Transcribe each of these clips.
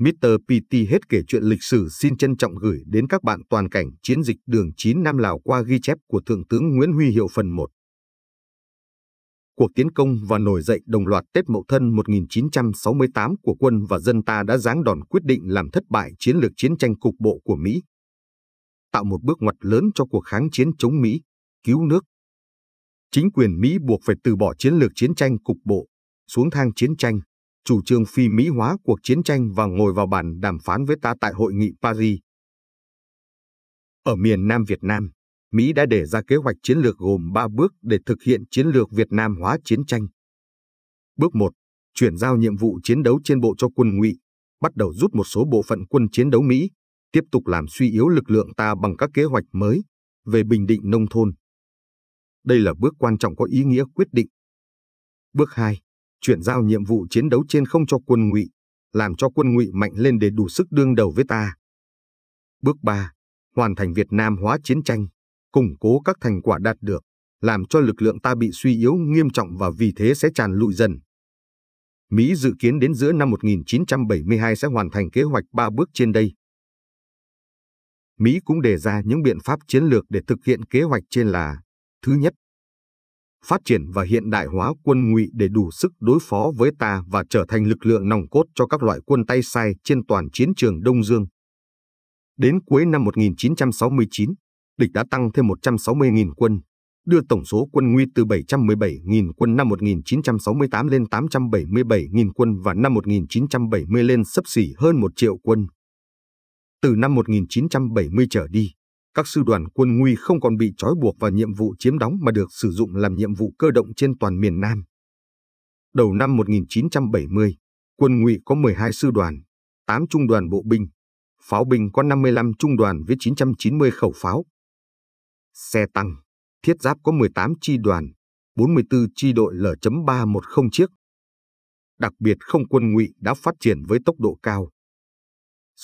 Mr. PT hết kể chuyện lịch sử xin trân trọng gửi đến các bạn toàn cảnh chiến dịch đường 9 Nam Lào qua ghi chép của Thượng tướng Nguyễn Huy Hiệu phần 1. Cuộc tiến công và nổi dậy đồng loạt Tết Mậu Thân 1968 của quân và dân ta đã giáng đòn quyết định làm thất bại chiến lược chiến tranh cục bộ của Mỹ. Tạo một bước ngoặt lớn cho cuộc kháng chiến chống Mỹ, cứu nước. Chính quyền Mỹ buộc phải từ bỏ chiến lược chiến tranh cục bộ, xuống thang chiến tranh, chủ trương phi Mỹ hóa cuộc chiến tranh và ngồi vào bàn đàm phán với ta tại hội nghị Paris. Ở miền Nam Việt Nam, Mỹ đã đề ra kế hoạch chiến lược gồm 3 bước để thực hiện chiến lược Việt Nam hóa chiến tranh. Bước 1. Chuyển giao nhiệm vụ chiến đấu trên bộ cho quân ngụy, bắt đầu rút một số bộ phận quân chiến đấu Mỹ, tiếp tục làm suy yếu lực lượng ta bằng các kế hoạch mới về bình định nông thôn. Đây là bước quan trọng có ý nghĩa quyết định. Bước 2 chuyển giao nhiệm vụ chiến đấu trên không cho quân ngụy, làm cho quân ngụy mạnh lên để đủ sức đương đầu với ta. Bước 3. Hoàn thành Việt Nam hóa chiến tranh, củng cố các thành quả đạt được, làm cho lực lượng ta bị suy yếu nghiêm trọng và vì thế sẽ tràn lụi dần. Mỹ dự kiến đến giữa năm 1972 sẽ hoàn thành kế hoạch 3 bước trên đây. Mỹ cũng đề ra những biện pháp chiến lược để thực hiện kế hoạch trên là Thứ nhất, phát triển và hiện đại hóa quân ngụy để đủ sức đối phó với ta và trở thành lực lượng nòng cốt cho các loại quân tay sai trên toàn chiến trường Đông Dương. Đến cuối năm 1969, địch đã tăng thêm 160.000 quân, đưa tổng số quân nguy từ 717.000 quân năm 1968 lên 877.000 quân và năm 1970 lên sấp xỉ hơn 1 triệu quân. Từ năm 1970 trở đi, các sư đoàn quân nguy không còn bị trói buộc vào nhiệm vụ chiếm đóng mà được sử dụng làm nhiệm vụ cơ động trên toàn miền Nam. Đầu năm 1970, quân ngụy có 12 sư đoàn, 8 trung đoàn bộ binh, pháo binh có 55 trung đoàn với 990 khẩu pháo. Xe tăng, thiết giáp có 18 chi đoàn, 44 chi đội L.310 chiếc. Đặc biệt không quân ngụy đã phát triển với tốc độ cao,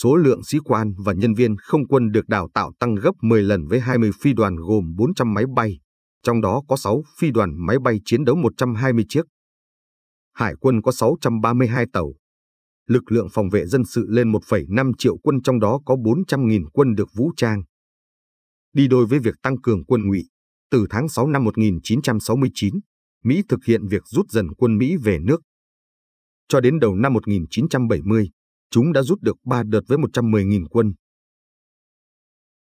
số lượng sĩ quan và nhân viên không quân được đào tạo tăng gấp 10 lần với 20 phi đoàn gồm 400 máy bay, trong đó có 6 phi đoàn máy bay chiến đấu 120 chiếc. Hải quân có 632 tàu. Lực lượng phòng vệ dân sự lên 1,5 triệu quân trong đó có 400.000 quân được vũ trang. Đi đôi với việc tăng cường quân ngụy, từ tháng 6 năm 1969, Mỹ thực hiện việc rút dần quân Mỹ về nước. Cho đến đầu năm 1970, chúng đã rút được 3 đợt với 110.000 quân.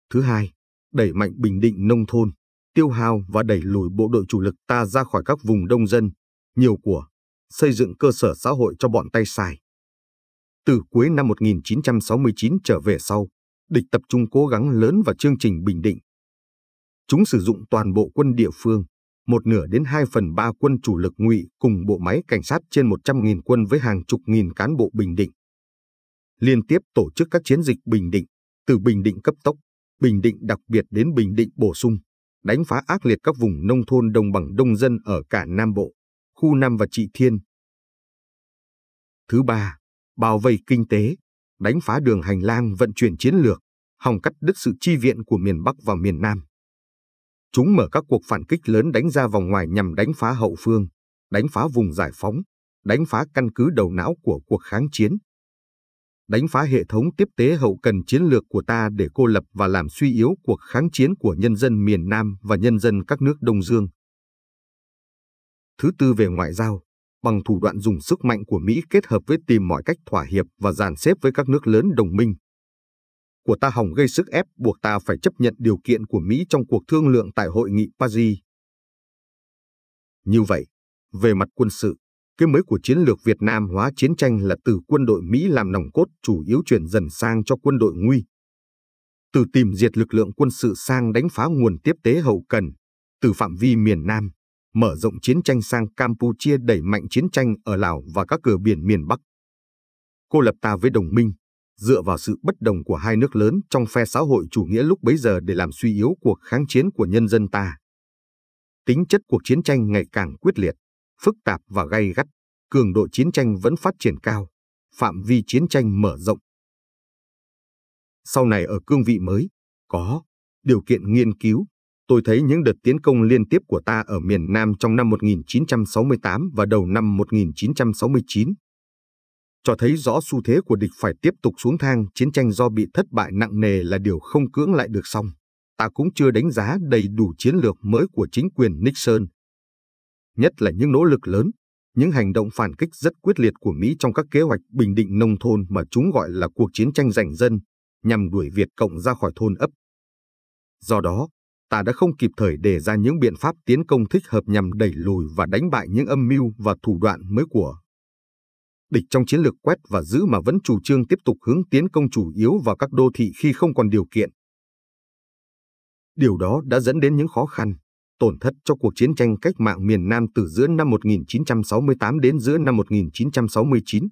Thứ hai, đẩy mạnh bình định nông thôn, tiêu hao và đẩy lùi bộ đội chủ lực ta ra khỏi các vùng đông dân, nhiều của, xây dựng cơ sở xã hội cho bọn tay sai. Từ cuối năm 1969 trở về sau, địch tập trung cố gắng lớn vào chương trình bình định. Chúng sử dụng toàn bộ quân địa phương, một nửa đến hai phần ba quân chủ lực ngụy cùng bộ máy cảnh sát trên 100.000 quân với hàng chục nghìn cán bộ bình định liên tiếp tổ chức các chiến dịch bình định, từ bình định cấp tốc, bình định đặc biệt đến bình định bổ sung, đánh phá ác liệt các vùng nông thôn đồng bằng đông dân ở cả Nam Bộ, khu Nam và Trị Thiên. Thứ ba, bao vây kinh tế, đánh phá đường hành lang vận chuyển chiến lược, hòng cắt đứt sự chi viện của miền Bắc và miền Nam. Chúng mở các cuộc phản kích lớn đánh ra vòng ngoài nhằm đánh phá hậu phương, đánh phá vùng giải phóng, đánh phá căn cứ đầu não của cuộc kháng chiến, đánh phá hệ thống tiếp tế hậu cần chiến lược của ta để cô lập và làm suy yếu cuộc kháng chiến của nhân dân miền Nam và nhân dân các nước Đông Dương. Thứ tư về ngoại giao, bằng thủ đoạn dùng sức mạnh của Mỹ kết hợp với tìm mọi cách thỏa hiệp và dàn xếp với các nước lớn đồng minh. Của ta hòng gây sức ép buộc ta phải chấp nhận điều kiện của Mỹ trong cuộc thương lượng tại hội nghị Paris. Như vậy, về mặt quân sự, cái mới của chiến lược Việt Nam hóa chiến tranh là từ quân đội Mỹ làm nòng cốt chủ yếu chuyển dần sang cho quân đội nguy. Từ tìm diệt lực lượng quân sự sang đánh phá nguồn tiếp tế hậu cần, từ phạm vi miền Nam, mở rộng chiến tranh sang Campuchia đẩy mạnh chiến tranh ở Lào và các cửa biển miền Bắc. Cô lập ta với đồng minh, dựa vào sự bất đồng của hai nước lớn trong phe xã hội chủ nghĩa lúc bấy giờ để làm suy yếu cuộc kháng chiến của nhân dân ta. Tính chất cuộc chiến tranh ngày càng quyết liệt phức tạp và gay gắt, cường độ chiến tranh vẫn phát triển cao, phạm vi chiến tranh mở rộng. Sau này ở cương vị mới, có điều kiện nghiên cứu, tôi thấy những đợt tiến công liên tiếp của ta ở miền Nam trong năm 1968 và đầu năm 1969. cho thấy rõ xu thế của địch phải tiếp tục xuống thang chiến tranh do bị thất bại nặng nề là điều không cưỡng lại được xong. Ta cũng chưa đánh giá đầy đủ chiến lược mới của chính quyền Nixon. Nhất là những nỗ lực lớn, những hành động phản kích rất quyết liệt của Mỹ trong các kế hoạch bình định nông thôn mà chúng gọi là cuộc chiến tranh giành dân, nhằm đuổi Việt Cộng ra khỏi thôn ấp. Do đó, ta đã không kịp thời đề ra những biện pháp tiến công thích hợp nhằm đẩy lùi và đánh bại những âm mưu và thủ đoạn mới của địch trong chiến lược quét và giữ mà vẫn chủ trương tiếp tục hướng tiến công chủ yếu vào các đô thị khi không còn điều kiện. Điều đó đã dẫn đến những khó khăn, tổn thất cho cuộc chiến tranh cách mạng miền Nam từ giữa năm 1968 đến giữa năm 1969.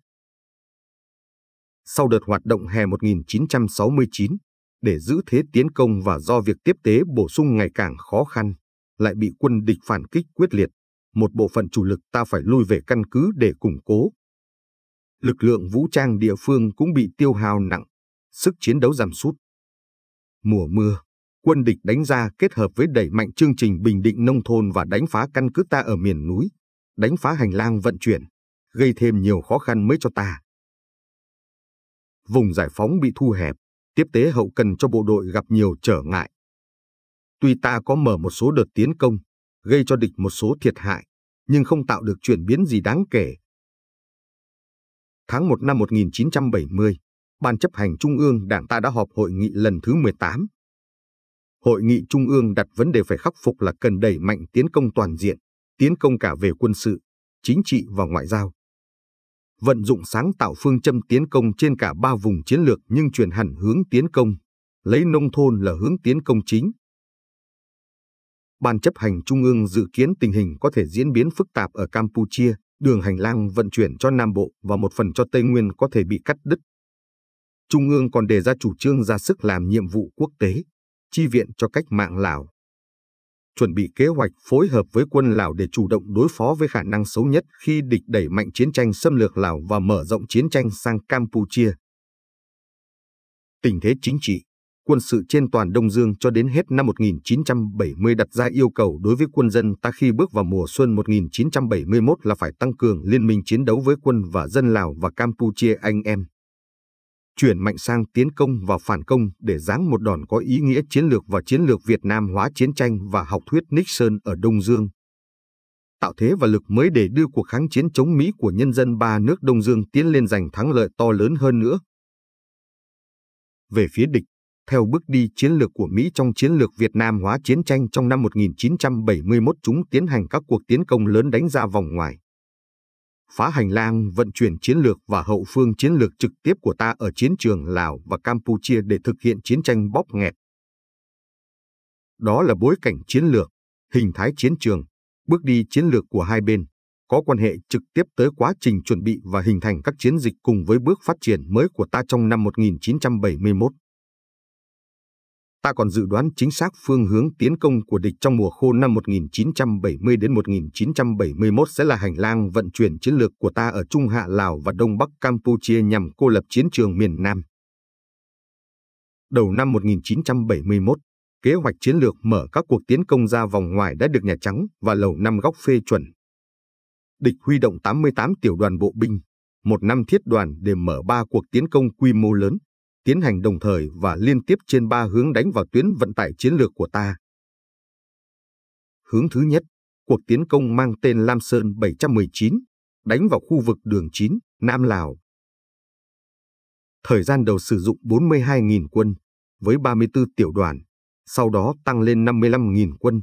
Sau đợt hoạt động hè 1969, để giữ thế tiến công và do việc tiếp tế bổ sung ngày càng khó khăn, lại bị quân địch phản kích quyết liệt, một bộ phận chủ lực ta phải lui về căn cứ để củng cố. Lực lượng vũ trang địa phương cũng bị tiêu hao nặng, sức chiến đấu giảm sút. Mùa mưa, quân địch đánh ra kết hợp với đẩy mạnh chương trình bình định nông thôn và đánh phá căn cứ ta ở miền núi, đánh phá hành lang vận chuyển, gây thêm nhiều khó khăn mới cho ta. Vùng giải phóng bị thu hẹp, tiếp tế hậu cần cho bộ đội gặp nhiều trở ngại. Tuy ta có mở một số đợt tiến công, gây cho địch một số thiệt hại, nhưng không tạo được chuyển biến gì đáng kể. Tháng 1 năm 1970, Ban chấp hành Trung ương Đảng ta đã họp hội nghị lần thứ 18. Hội nghị Trung ương đặt vấn đề phải khắc phục là cần đẩy mạnh tiến công toàn diện, tiến công cả về quân sự, chính trị và ngoại giao vận dụng sáng tạo phương châm tiến công trên cả ba vùng chiến lược nhưng chuyển hẳn hướng tiến công, lấy nông thôn là hướng tiến công chính. Ban chấp hành Trung ương dự kiến tình hình có thể diễn biến phức tạp ở Campuchia, đường hành lang vận chuyển cho Nam Bộ và một phần cho Tây Nguyên có thể bị cắt đứt. Trung ương còn đề ra chủ trương ra sức làm nhiệm vụ quốc tế, chi viện cho cách mạng Lào chuẩn bị kế hoạch phối hợp với quân Lào để chủ động đối phó với khả năng xấu nhất khi địch đẩy mạnh chiến tranh xâm lược Lào và mở rộng chiến tranh sang Campuchia. Tình thế chính trị, quân sự trên toàn Đông Dương cho đến hết năm 1970 đặt ra yêu cầu đối với quân dân ta khi bước vào mùa xuân 1971 là phải tăng cường liên minh chiến đấu với quân và dân Lào và Campuchia anh em chuyển mạnh sang tiến công và phản công để giáng một đòn có ý nghĩa chiến lược và chiến lược Việt Nam hóa chiến tranh và học thuyết Nixon ở Đông Dương. Tạo thế và lực mới để đưa cuộc kháng chiến chống Mỹ của nhân dân ba nước Đông Dương tiến lên giành thắng lợi to lớn hơn nữa. Về phía địch, theo bước đi chiến lược của Mỹ trong chiến lược Việt Nam hóa chiến tranh trong năm 1971 chúng tiến hành các cuộc tiến công lớn đánh ra vòng ngoài phá hành lang vận chuyển chiến lược và hậu phương chiến lược trực tiếp của ta ở chiến trường Lào và Campuchia để thực hiện chiến tranh bóp nghẹt. Đó là bối cảnh chiến lược, hình thái chiến trường, bước đi chiến lược của hai bên, có quan hệ trực tiếp tới quá trình chuẩn bị và hình thành các chiến dịch cùng với bước phát triển mới của ta trong năm 1971 ta còn dự đoán chính xác phương hướng tiến công của địch trong mùa khô năm 1970 đến 1971 sẽ là hành lang vận chuyển chiến lược của ta ở Trung Hạ Lào và Đông Bắc Campuchia nhằm cô lập chiến trường miền Nam. Đầu năm 1971, kế hoạch chiến lược mở các cuộc tiến công ra vòng ngoài đã được Nhà Trắng và Lầu Năm Góc phê chuẩn. Địch huy động 88 tiểu đoàn bộ binh, một năm thiết đoàn để mở ba cuộc tiến công quy mô lớn tiến hành đồng thời và liên tiếp trên ba hướng đánh vào tuyến vận tải chiến lược của ta. Hướng thứ nhất, cuộc tiến công mang tên Lam Sơn 719, đánh vào khu vực đường 9, Nam Lào. Thời gian đầu sử dụng 42.000 quân, với 34 tiểu đoàn, sau đó tăng lên 55.000 quân.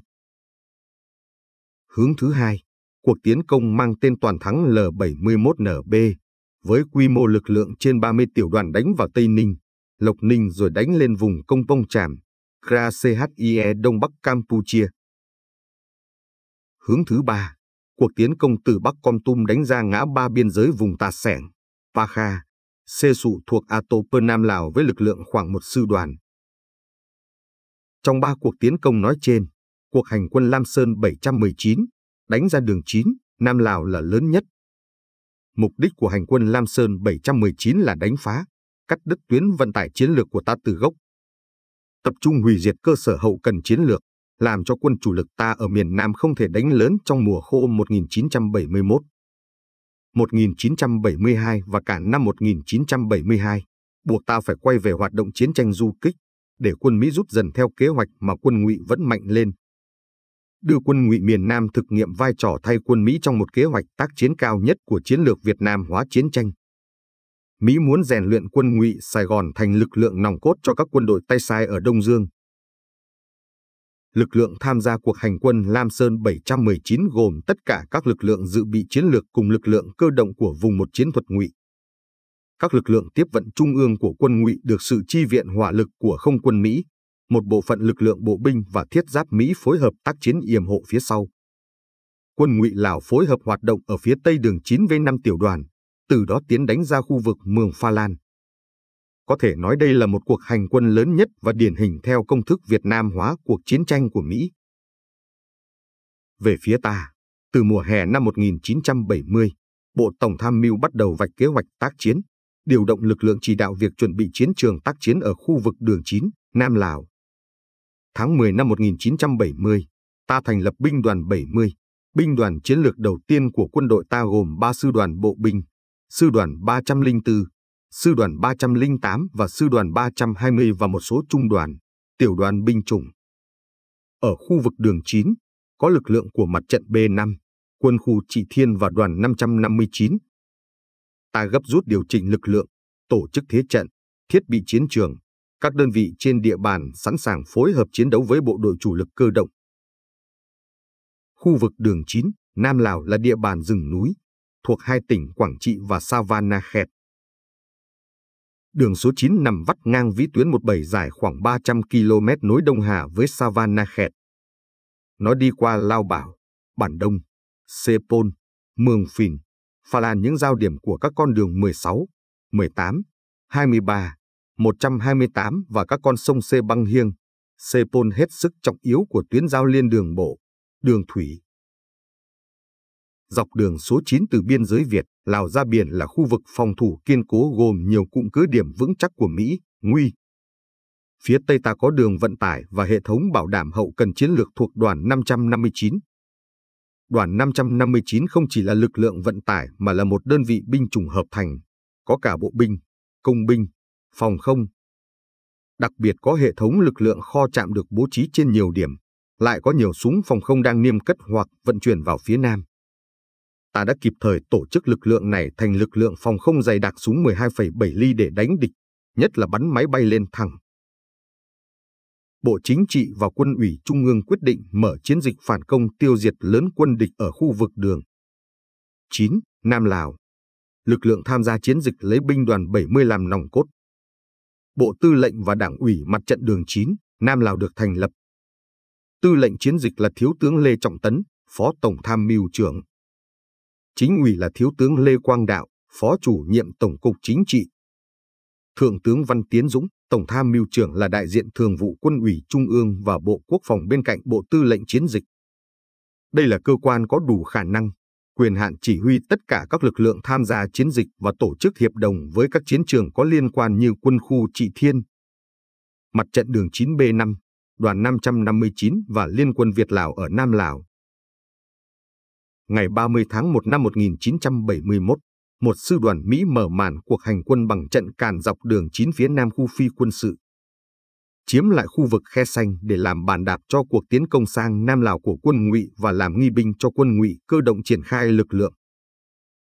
Hướng thứ hai, cuộc tiến công mang tên toàn thắng L71NB, với quy mô lực lượng trên 30 tiểu đoàn đánh vào Tây Ninh, Lộc Ninh rồi đánh lên vùng Công Pông Tràm, Kra CHIE Đông Bắc Campuchia. Hướng thứ ba, cuộc tiến công từ Bắc Com Tum đánh ra ngã ba biên giới vùng Tà Sẻng, Pa Kha, Xê Sụ thuộc Atopơ Nam Lào với lực lượng khoảng một sư đoàn. Trong ba cuộc tiến công nói trên, cuộc hành quân Lam Sơn 719 đánh ra đường 9, Nam Lào là lớn nhất. Mục đích của hành quân Lam Sơn 719 là đánh phá, cắt đứt tuyến vận tải chiến lược của ta từ gốc. Tập trung hủy diệt cơ sở hậu cần chiến lược, làm cho quân chủ lực ta ở miền Nam không thể đánh lớn trong mùa khô 1971. 1972 và cả năm 1972, buộc ta phải quay về hoạt động chiến tranh du kích, để quân Mỹ rút dần theo kế hoạch mà quân Ngụy vẫn mạnh lên. Đưa quân Ngụy miền Nam thực nghiệm vai trò thay quân Mỹ trong một kế hoạch tác chiến cao nhất của chiến lược Việt Nam hóa chiến tranh. Mỹ muốn rèn luyện quân Ngụy Sài Gòn thành lực lượng nòng cốt cho các quân đội tay sai ở Đông Dương. Lực lượng tham gia cuộc hành quân Lam Sơn 719 gồm tất cả các lực lượng dự bị chiến lược cùng lực lượng cơ động của vùng một chiến thuật Ngụy. Các lực lượng tiếp vận trung ương của quân Ngụy được sự chi viện hỏa lực của không quân Mỹ, một bộ phận lực lượng bộ binh và thiết giáp Mỹ phối hợp tác chiến yểm hộ phía sau. Quân Ngụy Lào phối hợp hoạt động ở phía tây đường 9V5 tiểu đoàn, từ đó tiến đánh ra khu vực Mường Pha Lan. Có thể nói đây là một cuộc hành quân lớn nhất và điển hình theo công thức Việt Nam hóa cuộc chiến tranh của Mỹ. Về phía ta, từ mùa hè năm 1970, Bộ Tổng tham mưu bắt đầu vạch kế hoạch tác chiến, điều động lực lượng chỉ đạo việc chuẩn bị chiến trường tác chiến ở khu vực đường 9, Nam Lào. Tháng 10 năm 1970, ta thành lập binh đoàn 70, binh đoàn chiến lược đầu tiên của quân đội ta gồm 3 sư đoàn bộ binh, sư đoàn 304, sư đoàn 308 và sư đoàn 320 và một số trung đoàn, tiểu đoàn binh chủng. Ở khu vực đường 9, có lực lượng của mặt trận B5, quân khu Trị Thiên và đoàn 559. Ta gấp rút điều chỉnh lực lượng, tổ chức thế trận, thiết bị chiến trường, các đơn vị trên địa bàn sẵn sàng phối hợp chiến đấu với bộ đội chủ lực cơ động. Khu vực đường 9, Nam Lào là địa bàn rừng núi, thuộc hai tỉnh Quảng Trị và Savannakhet. Đường số 9 nằm vắt ngang vĩ tuyến 17 dài khoảng 300 km nối Đông Hà với Savannakhet. Nó đi qua Lao Bảo, Bản Đông, Sepol, Mường Phìn, Pha Lan những giao điểm của các con đường 16, 18, 23, 128 và các con sông Xê Băng Hiêng, Sepol hết sức trọng yếu của tuyến giao liên đường bộ, đường thủy. Dọc đường số 9 từ biên giới Việt, Lào ra biển là khu vực phòng thủ kiên cố gồm nhiều cụm cứ điểm vững chắc của Mỹ, Nguy. Phía Tây ta có đường vận tải và hệ thống bảo đảm hậu cần chiến lược thuộc đoàn 559. Đoàn 559 không chỉ là lực lượng vận tải mà là một đơn vị binh chủng hợp thành, có cả bộ binh, công binh, phòng không. Đặc biệt có hệ thống lực lượng kho chạm được bố trí trên nhiều điểm, lại có nhiều súng phòng không đang niêm cất hoặc vận chuyển vào phía Nam. Ta đã kịp thời tổ chức lực lượng này thành lực lượng phòng không dày đặc súng 12,7 ly để đánh địch, nhất là bắn máy bay lên thẳng. Bộ Chính trị và Quân ủy Trung ương quyết định mở chiến dịch phản công tiêu diệt lớn quân địch ở khu vực đường 9. Nam Lào. Lực lượng tham gia chiến dịch lấy binh đoàn 70 làm nòng cốt. Bộ Tư lệnh và Đảng ủy mặt trận đường 9, Nam Lào được thành lập. Tư lệnh chiến dịch là Thiếu tướng Lê Trọng Tấn, Phó Tổng Tham mưu trưởng. Chính ủy là Thiếu tướng Lê Quang Đạo, Phó chủ nhiệm Tổng cục Chính trị. Thượng tướng Văn Tiến Dũng, Tổng tham mưu trưởng là đại diện thường vụ quân ủy Trung ương và Bộ Quốc phòng bên cạnh Bộ Tư lệnh Chiến dịch. Đây là cơ quan có đủ khả năng, quyền hạn chỉ huy tất cả các lực lượng tham gia chiến dịch và tổ chức hiệp đồng với các chiến trường có liên quan như quân khu Trị Thiên, mặt trận đường 9B5, đoàn 559 và Liên quân Việt Lào ở Nam Lào. Ngày 30 tháng 1 năm 1971, một sư đoàn Mỹ mở màn cuộc hành quân bằng trận càn dọc đường 9 phía nam khu phi quân sự. Chiếm lại khu vực khe xanh để làm bàn đạp cho cuộc tiến công sang Nam Lào của quân ngụy và làm nghi binh cho quân ngụy cơ động triển khai lực lượng.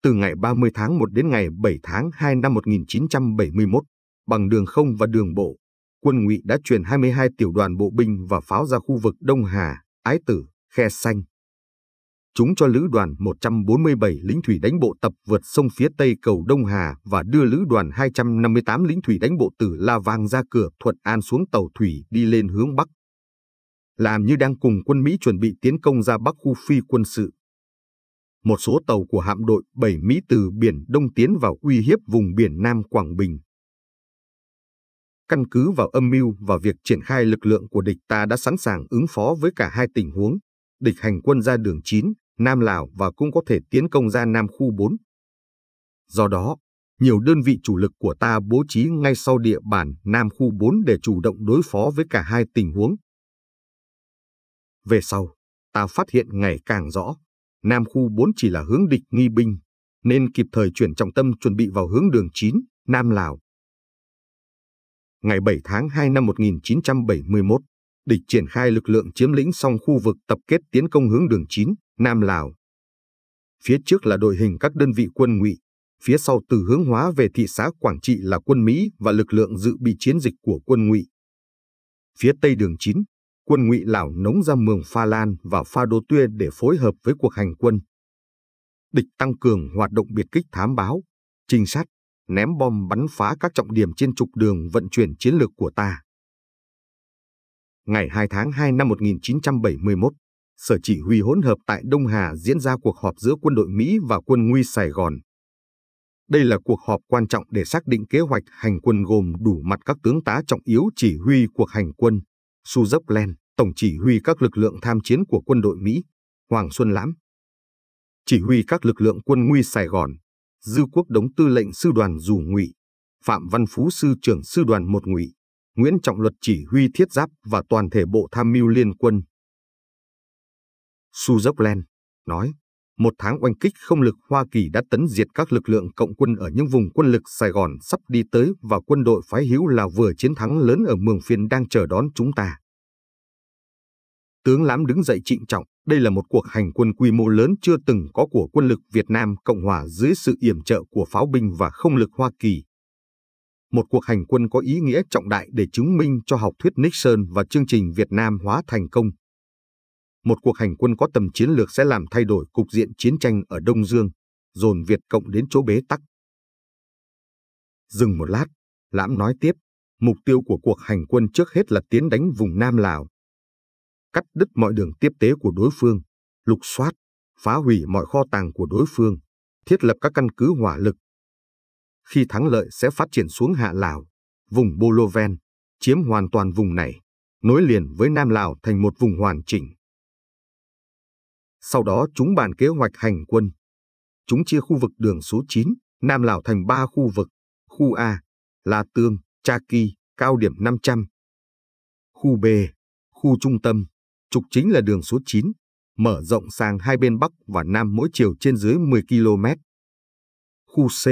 Từ ngày 30 tháng 1 đến ngày 7 tháng 2 năm 1971, bằng đường không và đường bộ, quân ngụy đã chuyển 22 tiểu đoàn bộ binh và pháo ra khu vực Đông Hà, Ái Tử, Khe Xanh, chúng cho lữ đoàn 147 lính thủy đánh bộ tập vượt sông phía tây cầu Đông Hà và đưa lữ đoàn 258 lính thủy đánh bộ từ La Vang ra cửa Thuận An xuống tàu thủy đi lên hướng Bắc. Làm như đang cùng quân Mỹ chuẩn bị tiến công ra Bắc khu phi quân sự. Một số tàu của hạm đội 7 Mỹ từ Biển Đông tiến vào uy hiếp vùng biển Nam Quảng Bình. Căn cứ vào âm mưu và việc triển khai lực lượng của địch ta đã sẵn sàng ứng phó với cả hai tình huống, địch hành quân ra đường 9 Nam Lào và cũng có thể tiến công ra Nam khu 4. Do đó, nhiều đơn vị chủ lực của ta bố trí ngay sau địa bàn Nam khu 4 để chủ động đối phó với cả hai tình huống. Về sau, ta phát hiện ngày càng rõ, Nam khu 4 chỉ là hướng địch nghi binh, nên kịp thời chuyển trọng tâm chuẩn bị vào hướng đường 9, Nam Lào. Ngày 7 tháng 2 năm 1971, địch triển khai lực lượng chiếm lĩnh xong khu vực tập kết tiến công hướng đường 9, Nam Lào. Phía trước là đội hình các đơn vị quân ngụy, phía sau từ hướng hóa về thị xã Quảng Trị là quân Mỹ và lực lượng dự bị chiến dịch của quân ngụy. Phía tây đường 9, quân ngụy Lào nống ra mường Pha Lan và Pha Đô Tuyên để phối hợp với cuộc hành quân. Địch tăng cường hoạt động biệt kích thám báo, trinh sát, ném bom bắn phá các trọng điểm trên trục đường vận chuyển chiến lược của ta. Ngày 2 tháng 2 năm 1971, Sở Chỉ huy hỗn hợp tại Đông Hà diễn ra cuộc họp giữa quân đội Mỹ và quân nguy Sài Gòn. Đây là cuộc họp quan trọng để xác định kế hoạch hành quân gồm đủ mặt các tướng tá trọng yếu chỉ huy cuộc hành quân, Su Dốc Len, tổng chỉ huy các lực lượng tham chiến của quân đội Mỹ, Hoàng Xuân Lãm, chỉ huy các lực lượng quân nguy Sài Gòn, Dư Quốc Đống tư lệnh sư đoàn dù ngụy, Phạm Văn Phú sư trưởng sư đoàn một ngụy, Nguyễn Trọng Luật chỉ huy thiết giáp và toàn thể bộ tham mưu liên quân. Su nói, một tháng oanh kích không lực Hoa Kỳ đã tấn diệt các lực lượng cộng quân ở những vùng quân lực Sài Gòn sắp đi tới và quân đội phái hữu là vừa chiến thắng lớn ở Mường Phiên đang chờ đón chúng ta. Tướng Lãm đứng dậy trịnh trọng, đây là một cuộc hành quân quy mô lớn chưa từng có của quân lực Việt Nam Cộng Hòa dưới sự yểm trợ của pháo binh và không lực Hoa Kỳ. Một cuộc hành quân có ý nghĩa trọng đại để chứng minh cho học thuyết Nixon và chương trình Việt Nam hóa thành công. Một cuộc hành quân có tầm chiến lược sẽ làm thay đổi cục diện chiến tranh ở Đông Dương, dồn Việt Cộng đến chỗ bế tắc. Dừng một lát, Lãm nói tiếp, mục tiêu của cuộc hành quân trước hết là tiến đánh vùng Nam Lào, cắt đứt mọi đường tiếp tế của đối phương, lục soát, phá hủy mọi kho tàng của đối phương, thiết lập các căn cứ hỏa lực. Khi thắng lợi sẽ phát triển xuống Hạ Lào, vùng Boloven, chiếm hoàn toàn vùng này, nối liền với Nam Lào thành một vùng hoàn chỉnh. Sau đó chúng bàn kế hoạch hành quân. Chúng chia khu vực đường số 9, Nam Lào thành 3 khu vực, khu A, La Tương, Cha Kỳ, cao điểm 500. Khu B, khu trung tâm, Trục chính là đường số 9, mở rộng sang hai bên Bắc và Nam mỗi chiều trên dưới 10 km. Khu C,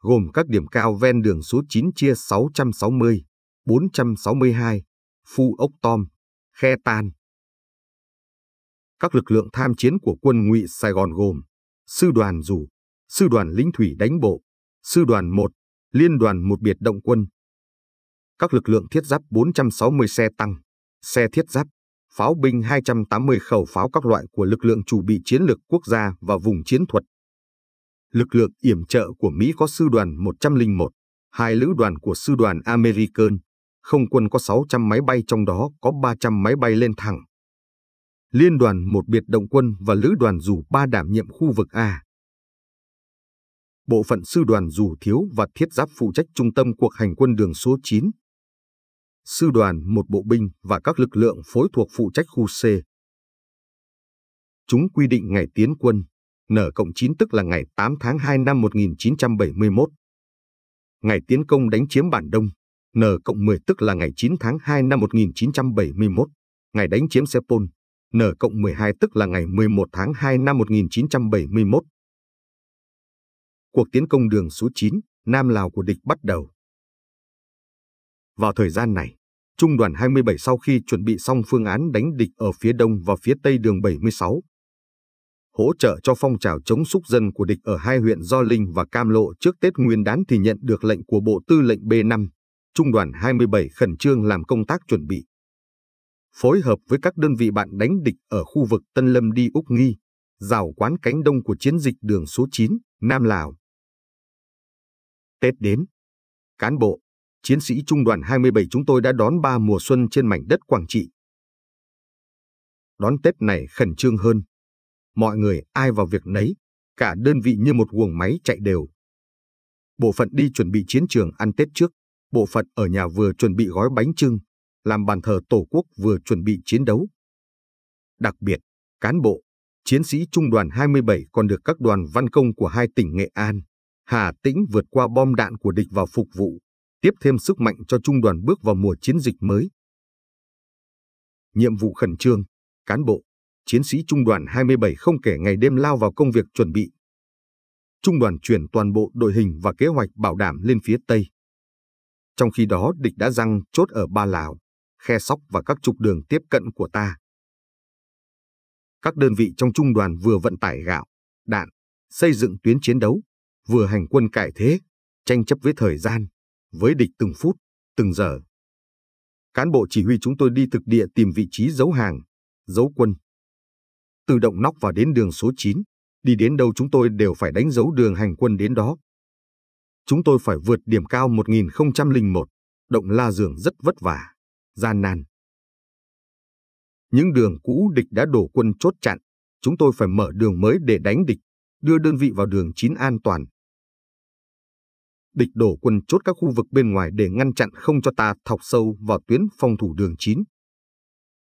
gồm các điểm cao ven đường số 9 chia 660, 462, Phu Ốc Tom, Khe Tan. Các lực lượng tham chiến của quân ngụy Sài Gòn gồm Sư đoàn Dù, Sư đoàn Lính Thủy đánh bộ, Sư đoàn 1, Liên đoàn một biệt động quân. Các lực lượng thiết giáp 460 xe tăng, xe thiết giáp, pháo binh 280 khẩu pháo các loại của lực lượng chủ bị chiến lược quốc gia và vùng chiến thuật. Lực lượng yểm trợ của Mỹ có sư đoàn 101, hai lữ đoàn của sư đoàn American, không quân có 600 máy bay trong đó có 300 máy bay lên thẳng. Liên đoàn một biệt động quân và lữ đoàn dù ba đảm nhiệm khu vực A. Bộ phận sư đoàn dù thiếu và thiết giáp phụ trách trung tâm cuộc hành quân đường số 9, sư đoàn một bộ binh và các lực lượng phối thuộc phụ trách khu C. Chúng quy định ngày tiến quân, nở cộng 9 tức là ngày 8 tháng 2 năm 1971. Ngày tiến công đánh chiếm Bản Đông, nở cộng 10 tức là ngày 9 tháng 2 năm 1971. Ngày đánh chiếm Sepol, nở cộng 12 tức là ngày 11 tháng 2 năm 1971. Cuộc tiến công đường số 9, Nam Lào của địch bắt đầu. Vào thời gian này, Trung đoàn 27 sau khi chuẩn bị xong phương án đánh địch ở phía đông và phía tây đường 76, hỗ trợ cho phong trào chống xúc dân của địch ở hai huyện Do Linh và Cam Lộ trước Tết Nguyên đán thì nhận được lệnh của Bộ Tư lệnh B5, Trung đoàn 27 khẩn trương làm công tác chuẩn bị. Phối hợp với các đơn vị bạn đánh địch ở khu vực Tân Lâm đi Úc Nghi, rào quán cánh đông của chiến dịch đường số 9, Nam Lào. Tết đến, cán bộ, chiến sĩ trung đoàn 27 chúng tôi đã đón ba mùa xuân trên mảnh đất Quảng Trị. Đón Tết này khẩn trương hơn. Mọi người ai vào việc nấy, cả đơn vị như một guồng máy chạy đều. Bộ phận đi chuẩn bị chiến trường ăn Tết trước, bộ phận ở nhà vừa chuẩn bị gói bánh trưng, làm bàn thờ Tổ quốc vừa chuẩn bị chiến đấu. Đặc biệt, cán bộ, chiến sĩ trung đoàn 27 còn được các đoàn văn công của hai tỉnh Nghệ An, Hà Tĩnh vượt qua bom đạn của địch vào phục vụ tiếp thêm sức mạnh cho trung đoàn bước vào mùa chiến dịch mới. Nhiệm vụ khẩn trương, cán bộ, chiến sĩ trung đoàn 27 không kể ngày đêm lao vào công việc chuẩn bị. trung đoàn chuyển toàn bộ đội hình và kế hoạch bảo đảm lên phía Tây. Trong khi đó địch đã răng chốt ở Ba Lào, khe sóc và các trục đường tiếp cận của ta. Các đơn vị trong trung đoàn vừa vận tải gạo, đạn, xây dựng tuyến chiến đấu, vừa hành quân cải thế, tranh chấp với thời gian, với địch từng phút, từng giờ. Cán bộ chỉ huy chúng tôi đi thực địa tìm vị trí giấu hàng, giấu quân. Từ động nóc vào đến đường số 9, đi đến đâu chúng tôi đều phải đánh dấu đường hành quân đến đó. Chúng tôi phải vượt điểm cao 1001, động La Dường rất vất vả, gian nan. Những đường cũ địch đã đổ quân chốt chặn, chúng tôi phải mở đường mới để đánh địch, đưa đơn vị vào đường chín an toàn. Địch đổ quân chốt các khu vực bên ngoài để ngăn chặn không cho ta thọc sâu vào tuyến phòng thủ đường 9.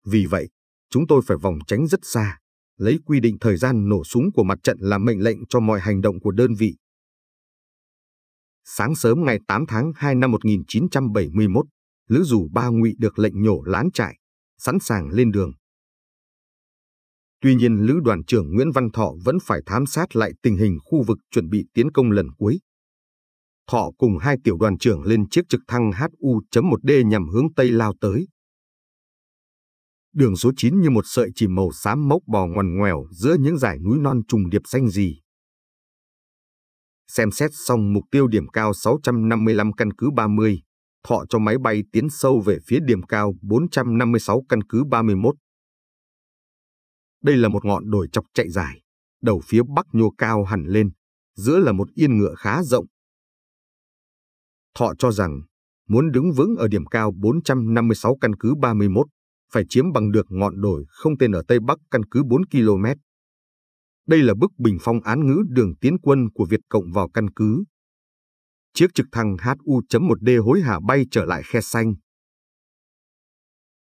Vì vậy, chúng tôi phải vòng tránh rất xa, lấy quy định thời gian nổ súng của mặt trận làm mệnh lệnh cho mọi hành động của đơn vị. Sáng sớm ngày 8 tháng 2 năm 1971, Lữ Dù Ba Ngụy được lệnh nhổ lán trại, sẵn sàng lên đường. Tuy nhiên Lữ đoàn trưởng Nguyễn Văn Thọ vẫn phải thám sát lại tình hình khu vực chuẩn bị tiến công lần cuối. Thọ cùng hai tiểu đoàn trưởng lên chiếc trực thăng HU.1D nhằm hướng Tây lao tới. Đường số 9 như một sợi chỉ màu xám mốc bò ngoằn ngoèo giữa những dải núi non trùng điệp xanh gì. Xem xét xong mục tiêu điểm cao 655 căn cứ 30, thọ cho máy bay tiến sâu về phía điểm cao 456 căn cứ 31. Đây là một ngọn đồi chọc chạy dài, đầu phía bắc nhô cao hẳn lên, giữa là một yên ngựa khá rộng. Thọ cho rằng, muốn đứng vững ở điểm cao 456 căn cứ 31, phải chiếm bằng được ngọn đồi không tên ở Tây Bắc căn cứ 4 km. Đây là bức bình phong án ngữ đường tiến quân của Việt Cộng vào căn cứ. Chiếc trực thăng HU.1D hối hả bay trở lại khe xanh.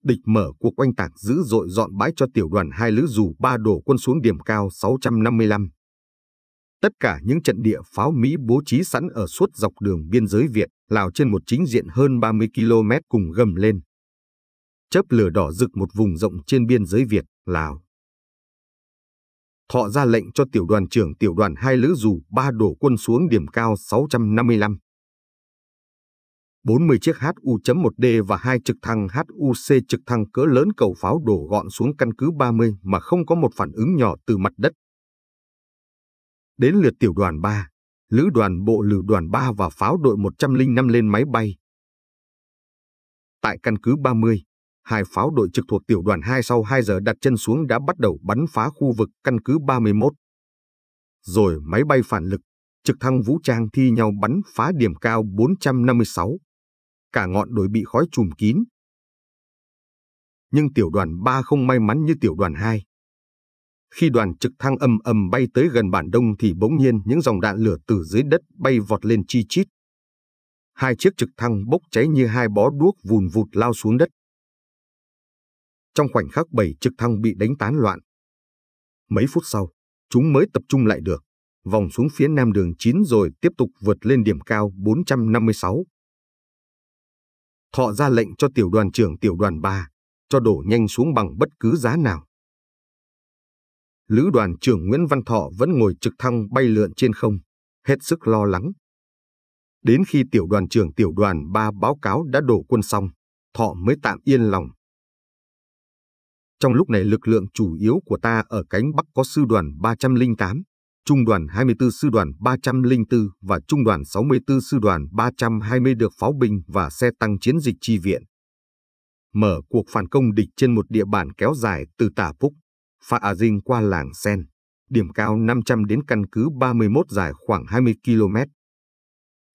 Địch mở cuộc oanh tạc dữ dội dọn bãi cho tiểu đoàn hai lữ dù ba đổ quân xuống điểm cao 655. Tất cả những trận địa pháo Mỹ bố trí sẵn ở suốt dọc đường biên giới Việt, Lào trên một chính diện hơn 30 km cùng gầm lên chớp lửa đỏ rực một vùng rộng trên biên giới Việt, Lào. Thọ ra lệnh cho tiểu đoàn trưởng tiểu đoàn hai lữ dù ba đổ quân xuống điểm cao 655. 40 chiếc HU.1D và hai trực thăng HUC trực thăng cỡ lớn cầu pháo đổ gọn xuống căn cứ 30 mà không có một phản ứng nhỏ từ mặt đất. Đến lượt tiểu đoàn 3, lữ đoàn bộ lữ đoàn 3 và pháo đội 105 lên máy bay. Tại căn cứ 30, hai pháo đội trực thuộc tiểu đoàn 2 sau 2 giờ đặt chân xuống đã bắt đầu bắn phá khu vực căn cứ 31. Rồi máy bay phản lực, trực thăng vũ trang thi nhau bắn phá điểm cao 456. Cả ngọn đồi bị khói trùm kín. Nhưng tiểu đoàn 3 không may mắn như tiểu đoàn 2. Khi đoàn trực thăng ầm ầm bay tới gần bản đông thì bỗng nhiên những dòng đạn lửa từ dưới đất bay vọt lên chi chít. Hai chiếc trực thăng bốc cháy như hai bó đuốc vùn vụt lao xuống đất. Trong khoảnh khắc bảy trực thăng bị đánh tán loạn. Mấy phút sau, chúng mới tập trung lại được, vòng xuống phía nam đường 9 rồi tiếp tục vượt lên điểm cao 456. Thọ ra lệnh cho tiểu đoàn trưởng tiểu đoàn 3, cho đổ nhanh xuống bằng bất cứ giá nào. Lữ đoàn trưởng Nguyễn Văn Thọ vẫn ngồi trực thăng bay lượn trên không, hết sức lo lắng. Đến khi tiểu đoàn trưởng tiểu đoàn 3 báo cáo đã đổ quân xong, Thọ mới tạm yên lòng. Trong lúc này lực lượng chủ yếu của ta ở cánh Bắc có sư đoàn 308, trung đoàn 24 sư đoàn 304 và trung đoàn 64 sư đoàn 320 được pháo binh và xe tăng chiến dịch chi viện. Mở cuộc phản công địch trên một địa bàn kéo dài từ Tà Phúc, Phạ A Dinh qua làng Sen, điểm cao 500 đến căn cứ 31 dài khoảng 20 km.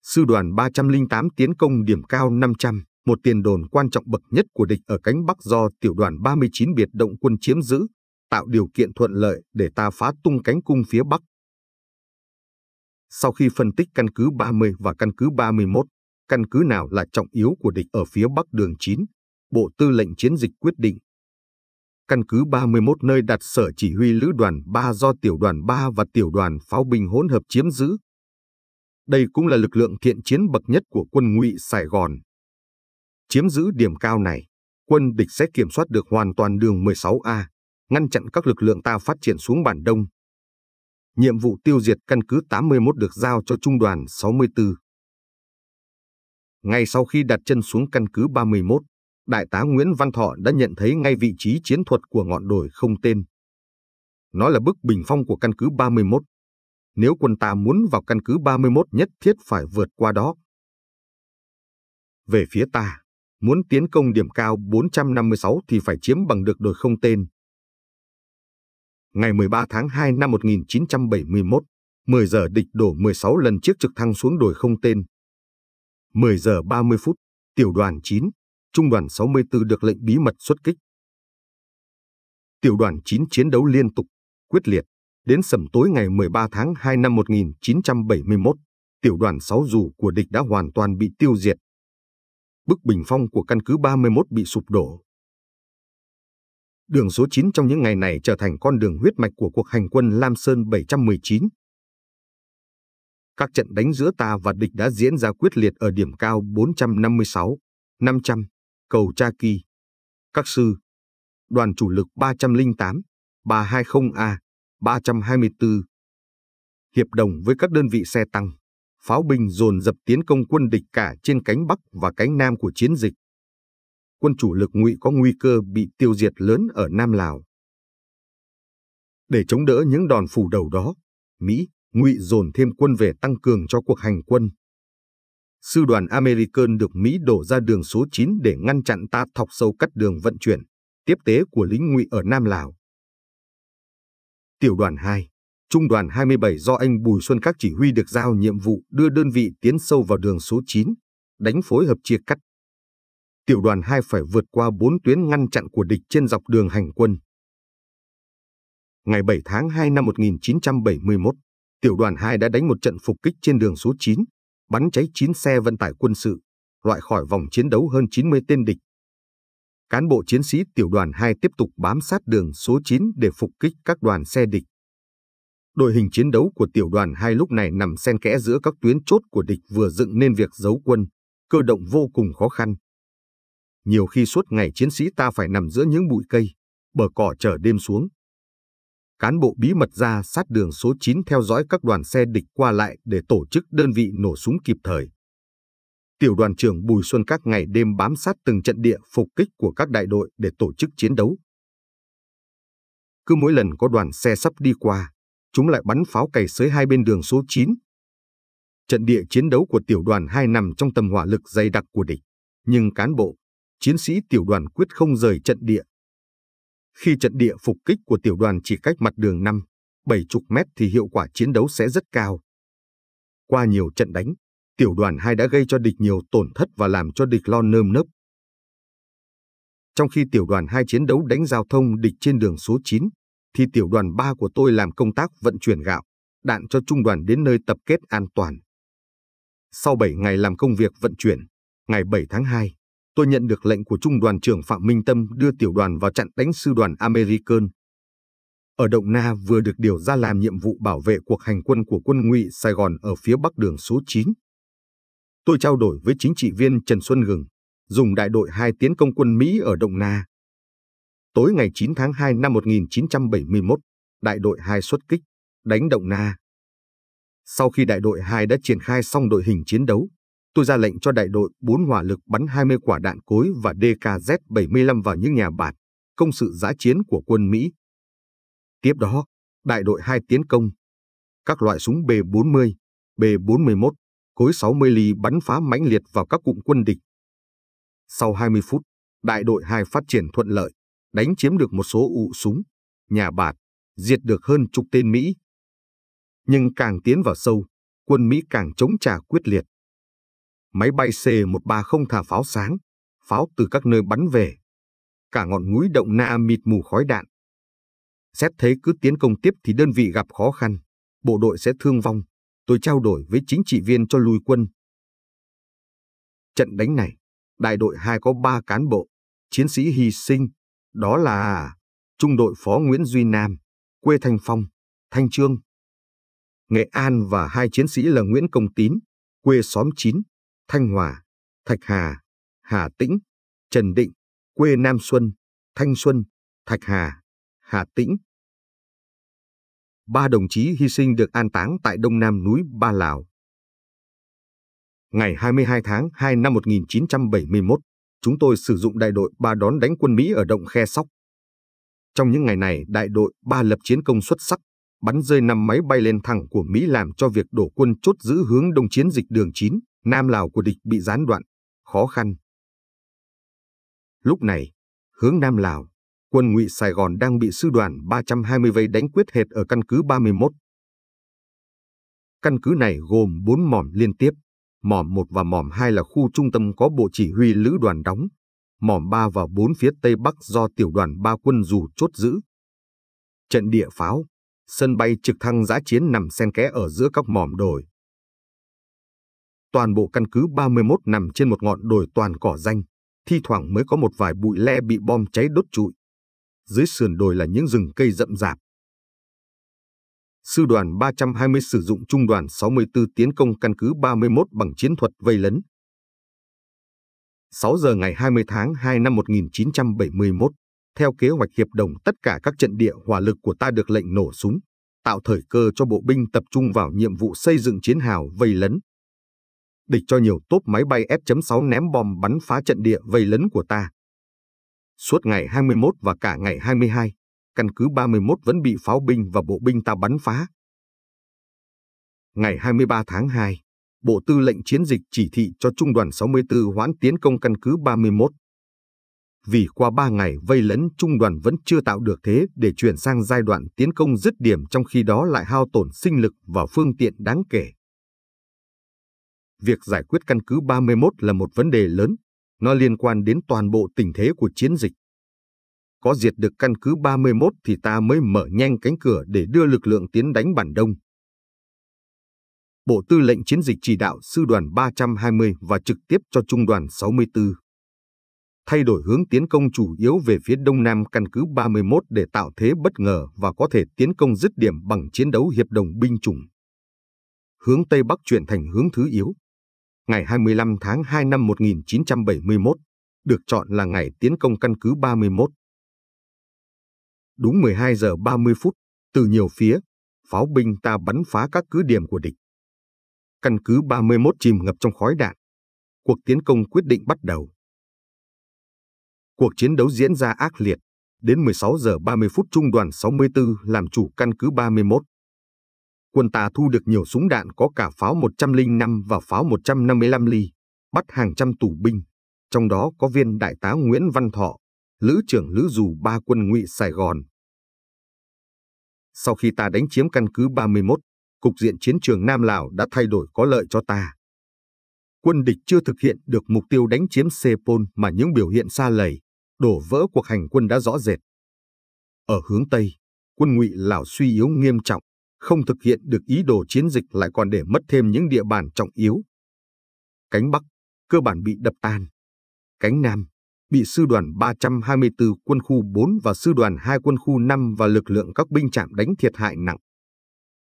Sư đoàn 308 tiến công điểm cao 500, một tiền đồn quan trọng bậc nhất của địch ở cánh Bắc do tiểu đoàn 39 biệt động quân chiếm giữ, tạo điều kiện thuận lợi để ta phá tung cánh cung phía Bắc. Sau khi phân tích căn cứ 30 và căn cứ 31, căn cứ nào là trọng yếu của địch ở phía Bắc đường 9, Bộ Tư lệnh Chiến dịch quyết định. Căn cứ 31 nơi đặt sở chỉ huy lữ đoàn 3 do tiểu đoàn 3 và tiểu đoàn pháo binh hỗn hợp chiếm giữ. Đây cũng là lực lượng thiện chiến bậc nhất của quân ngụy Sài Gòn Chiếm giữ điểm cao này, quân địch sẽ kiểm soát được hoàn toàn đường 16A, ngăn chặn các lực lượng ta phát triển xuống Bản Đông. nhiệm vụ tiêu diệt căn cứ 81 được giao cho Trung đoàn 64. Ngay sau khi đặt chân xuống căn cứ 31, Đại tá Nguyễn Văn Thọ đã nhận thấy ngay vị trí chiến thuật của ngọn đồi không tên. Nó là bức bình phong của căn cứ 31. Nếu quân ta muốn vào căn cứ 31 nhất thiết phải vượt qua đó. Về phía ta, muốn tiến công điểm cao 456 thì phải chiếm bằng được đồi không tên. Ngày 13 tháng 2 năm 1971, 10 giờ địch đổ 16 lần chiếc trực thăng xuống đồi không tên. 10 giờ 30 phút, tiểu đoàn 9, trung đoàn 64 được lệnh bí mật xuất kích. Tiểu đoàn 9 chiến đấu liên tục, quyết liệt. Đến sầm tối ngày 13 tháng 2 năm 1971, tiểu đoàn 6 dù của địch đã hoàn toàn bị tiêu diệt. Bức bình phong của căn cứ 31 bị sụp đổ. Đường số 9 trong những ngày này trở thành con đường huyết mạch của cuộc hành quân Lam Sơn 719. Các trận đánh giữa ta và địch đã diễn ra quyết liệt ở điểm cao 456, 500, cầu Cha Kỳ. Các sư, đoàn chủ lực 308, 320A, 324. Hiệp đồng với các đơn vị xe tăng, pháo binh dồn dập tiến công quân địch cả trên cánh Bắc và cánh Nam của chiến dịch. Quân chủ lực ngụy có nguy cơ bị tiêu diệt lớn ở Nam Lào. Để chống đỡ những đòn phủ đầu đó, Mỹ, ngụy dồn thêm quân về tăng cường cho cuộc hành quân. Sư đoàn American được Mỹ đổ ra đường số 9 để ngăn chặn ta thọc sâu cắt đường vận chuyển, tiếp tế của lính ngụy ở Nam Lào. Tiểu đoàn 2, Trung đoàn 27 do anh Bùi Xuân Các chỉ huy được giao nhiệm vụ đưa đơn vị tiến sâu vào đường số 9, đánh phối hợp chia cắt. Tiểu đoàn 2 phải vượt qua bốn tuyến ngăn chặn của địch trên dọc đường hành quân. Ngày 7 tháng 2 năm 1971, Tiểu đoàn 2 đã đánh một trận phục kích trên đường số 9, bắn cháy 9 xe vận tải quân sự, loại khỏi vòng chiến đấu hơn 90 tên địch. Cán bộ chiến sĩ tiểu đoàn 2 tiếp tục bám sát đường số 9 để phục kích các đoàn xe địch. Đội hình chiến đấu của tiểu đoàn 2 lúc này nằm xen kẽ giữa các tuyến chốt của địch vừa dựng nên việc giấu quân, cơ động vô cùng khó khăn. Nhiều khi suốt ngày chiến sĩ ta phải nằm giữa những bụi cây, bờ cỏ chờ đêm xuống, cán bộ bí mật ra sát đường số 9 theo dõi các đoàn xe địch qua lại để tổ chức đơn vị nổ súng kịp thời. Tiểu đoàn trưởng Bùi Xuân các ngày đêm bám sát từng trận địa phục kích của các đại đội để tổ chức chiến đấu. Cứ mỗi lần có đoàn xe sắp đi qua, chúng lại bắn pháo cày sới hai bên đường số 9. Trận địa chiến đấu của tiểu đoàn 2 nằm trong tầm hỏa lực dày đặc của địch, nhưng cán bộ, chiến sĩ tiểu đoàn quyết không rời trận địa khi trận địa phục kích của tiểu đoàn chỉ cách mặt đường 5, 70 mét thì hiệu quả chiến đấu sẽ rất cao. Qua nhiều trận đánh, tiểu đoàn 2 đã gây cho địch nhiều tổn thất và làm cho địch lo nơm nớp. Trong khi tiểu đoàn 2 chiến đấu đánh giao thông địch trên đường số 9, thì tiểu đoàn 3 của tôi làm công tác vận chuyển gạo, đạn cho trung đoàn đến nơi tập kết an toàn. Sau 7 ngày làm công việc vận chuyển, ngày 7 tháng 2, tôi nhận được lệnh của Trung đoàn trưởng Phạm Minh Tâm đưa tiểu đoàn vào chặn đánh sư đoàn American. Ở Động Na vừa được điều ra làm nhiệm vụ bảo vệ cuộc hành quân của quân ngụy Sài Gòn ở phía bắc đường số 9. Tôi trao đổi với chính trị viên Trần Xuân Gừng, dùng đại đội 2 tiến công quân Mỹ ở Động Na. Tối ngày 9 tháng 2 năm 1971, đại đội 2 xuất kích, đánh Động Na. Sau khi đại đội 2 đã triển khai xong đội hình chiến đấu, tôi ra lệnh cho đại đội 4 hỏa lực bắn 20 quả đạn cối và DKZ-75 vào những nhà bạt, công sự giã chiến của quân Mỹ. Tiếp đó, đại đội 2 tiến công. Các loại súng B-40, B-41, cối 60 ly bắn phá mãnh liệt vào các cụm quân địch. Sau 20 phút, đại đội 2 phát triển thuận lợi, đánh chiếm được một số ụ súng, nhà bạt, diệt được hơn chục tên Mỹ. Nhưng càng tiến vào sâu, quân Mỹ càng chống trả quyết liệt máy bay C-130 thả pháo sáng, pháo từ các nơi bắn về. Cả ngọn núi động na mịt mù khói đạn. Xét thấy cứ tiến công tiếp thì đơn vị gặp khó khăn, bộ đội sẽ thương vong. Tôi trao đổi với chính trị viên cho lùi quân. Trận đánh này, đại đội 2 có 3 cán bộ, chiến sĩ hy sinh, đó là Trung đội Phó Nguyễn Duy Nam, quê Thanh Phong, Thanh Trương. Nghệ An và hai chiến sĩ là Nguyễn Công Tín, quê xóm 9, Thanh Hòa, Thạch Hà, Hà Tĩnh, Trần Định, quê Nam Xuân, Thanh Xuân, Thạch Hà, Hà Tĩnh. ba đồng chí hy sinh được an táng tại Đông Nam núi Ba Lào. Ngày 22 tháng 2 năm 1971, chúng tôi sử dụng đại đội 3 đón đánh quân Mỹ ở động Khe Sóc. Trong những ngày này, đại đội 3 lập chiến công xuất sắc, bắn rơi năm máy bay lên thẳng của Mỹ làm cho việc đổ quân chốt giữ hướng đông chiến dịch đường 9, Nam Lào của địch bị gián đoạn, khó khăn. Lúc này, hướng Nam Lào, quân ngụy Sài Gòn đang bị sư đoàn 320 vây đánh quyết hệt ở căn cứ 31. Căn cứ này gồm 4 mỏm liên tiếp, mỏm 1 và mỏm 2 là khu trung tâm có bộ chỉ huy lữ đoàn đóng, mỏm 3 và 4 phía tây bắc do tiểu đoàn 3 quân dù chốt giữ. Trận địa pháo, sân bay trực thăng giã chiến nằm xen kẽ ở giữa các mỏm đồi. Toàn bộ căn cứ 31 nằm trên một ngọn đồi toàn cỏ danh, thi thoảng mới có một vài bụi le bị bom cháy đốt trụi. Dưới sườn đồi là những rừng cây rậm rạp. Sư đoàn 320 sử dụng trung đoàn 64 tiến công căn cứ 31 bằng chiến thuật vây lấn. 6 giờ ngày 20 tháng 2 năm 1971, theo kế hoạch hiệp đồng tất cả các trận địa hỏa lực của ta được lệnh nổ súng, tạo thời cơ cho bộ binh tập trung vào nhiệm vụ xây dựng chiến hào vây lấn. Địch cho nhiều tốp máy bay F-6 ném bom bắn phá trận địa vây lấn của ta. Suốt ngày 21 và cả ngày 22, căn cứ 31 vẫn bị pháo binh và bộ binh ta bắn phá. Ngày 23 tháng 2, Bộ Tư lệnh Chiến dịch chỉ thị cho Trung đoàn 64 hoãn tiến công căn cứ 31. Vì qua 3 ngày vây lấn Trung đoàn vẫn chưa tạo được thế để chuyển sang giai đoạn tiến công dứt điểm trong khi đó lại hao tổn sinh lực và phương tiện đáng kể. Việc giải quyết căn cứ 31 là một vấn đề lớn, nó liên quan đến toàn bộ tình thế của chiến dịch. Có diệt được căn cứ 31 thì ta mới mở nhanh cánh cửa để đưa lực lượng tiến đánh bản đông. Bộ Tư lệnh Chiến dịch chỉ đạo Sư đoàn 320 và trực tiếp cho Trung đoàn 64. Thay đổi hướng tiến công chủ yếu về phía đông nam căn cứ 31 để tạo thế bất ngờ và có thể tiến công dứt điểm bằng chiến đấu hiệp đồng binh chủng. Hướng Tây Bắc chuyển thành hướng thứ yếu. Ngày 25 tháng 2 năm 1971, được chọn là ngày tiến công căn cứ 31. Đúng 12 giờ 30 phút, từ nhiều phía, pháo binh ta bắn phá các cứ điểm của địch căn cứ 31 chìm ngập trong khói đạn. Cuộc tiến công quyết định bắt đầu. Cuộc chiến đấu diễn ra ác liệt. Đến 16 giờ 30 phút trung đoàn 64 làm chủ căn cứ 31. Quân ta thu được nhiều súng đạn có cả pháo 105 và pháo 155 ly, bắt hàng trăm tù binh, trong đó có viên đại tá Nguyễn Văn Thọ, lữ trưởng lữ dù ba quân ngụy Sài Gòn. Sau khi ta đánh chiếm căn cứ 31, cục diện chiến trường Nam Lào đã thay đổi có lợi cho ta. Quân địch chưa thực hiện được mục tiêu đánh chiếm Sepol mà những biểu hiện xa lầy, đổ vỡ cuộc hành quân đã rõ rệt. Ở hướng Tây, quân ngụy Lào suy yếu nghiêm trọng, không thực hiện được ý đồ chiến dịch lại còn để mất thêm những địa bàn trọng yếu. Cánh Bắc, cơ bản bị đập tan. Cánh Nam, bị sư đoàn 324 quân khu 4 và sư đoàn 2 quân khu 5 và lực lượng các binh chạm đánh thiệt hại nặng.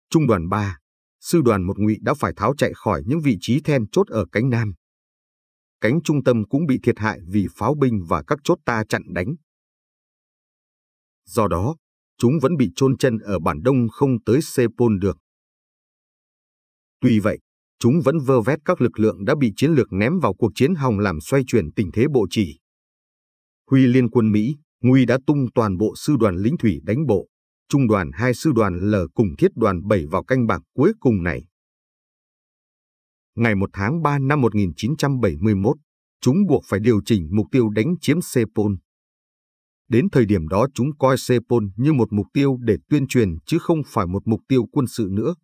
Trung đoàn 3, sư đoàn một ngụy đã phải tháo chạy khỏi những vị trí then chốt ở cánh Nam. Cánh trung tâm cũng bị thiệt hại vì pháo binh và các chốt ta chặn đánh. Do đó, chúng vẫn bị chôn chân ở bản đông không tới Sepol được. Tuy vậy, chúng vẫn vơ vét các lực lượng đã bị chiến lược ném vào cuộc chiến hòng làm xoay chuyển tình thế bộ chỉ. Huy liên quân Mỹ, Nguy đã tung toàn bộ sư đoàn lính thủy đánh bộ, trung đoàn 2 sư đoàn L cùng thiết đoàn 7 vào canh bạc cuối cùng này. Ngày 1 tháng 3 năm 1971, chúng buộc phải điều chỉnh mục tiêu đánh chiếm Sepol. Đến thời điểm đó chúng coi Sepol như một mục tiêu để tuyên truyền chứ không phải một mục tiêu quân sự nữa.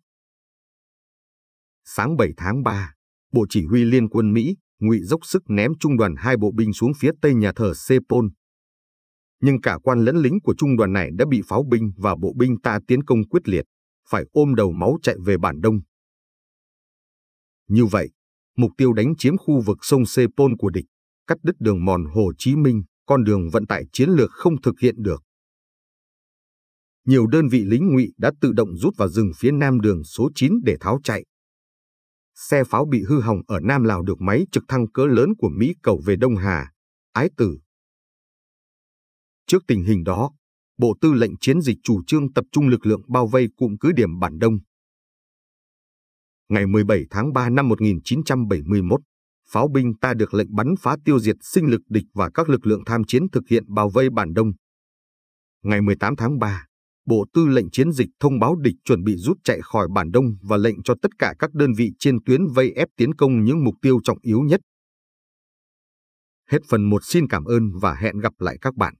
Sáng 7 tháng 3, Bộ Chỉ huy Liên quân Mỹ, ngụy dốc sức ném trung đoàn hai bộ binh xuống phía tây nhà thờ Sepol, nhưng cả quan lẫn lính của trung đoàn này đã bị pháo binh và bộ binh ta tiến công quyết liệt, phải ôm đầu máu chạy về bản đông. Như vậy, mục tiêu đánh chiếm khu vực sông Sepol của địch, cắt đứt đường mòn Hồ Chí Minh, con đường vận tải chiến lược không thực hiện được. Nhiều đơn vị lính ngụy đã tự động rút vào rừng phía nam đường số 9 để tháo chạy. Xe pháo bị hư hỏng ở Nam Lào được máy trực thăng cỡ lớn của Mỹ cầu về Đông Hà, Ái Tử, Trước tình hình đó, Bộ Tư lệnh Chiến dịch chủ trương tập trung lực lượng bao vây cụm cứ điểm Bản Đông. Ngày 17 tháng 3 năm 1971, pháo binh ta được lệnh bắn phá tiêu diệt sinh lực địch và các lực lượng tham chiến thực hiện bao vây Bản Đông. Ngày 18 tháng 3, Bộ Tư lệnh Chiến dịch thông báo địch chuẩn bị rút chạy khỏi Bản Đông và lệnh cho tất cả các đơn vị trên tuyến vây ép tiến công những mục tiêu trọng yếu nhất. Hết phần 1 xin cảm ơn và hẹn gặp lại các bạn.